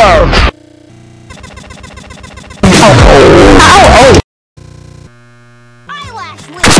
Ow! Ow! Eyelash wish!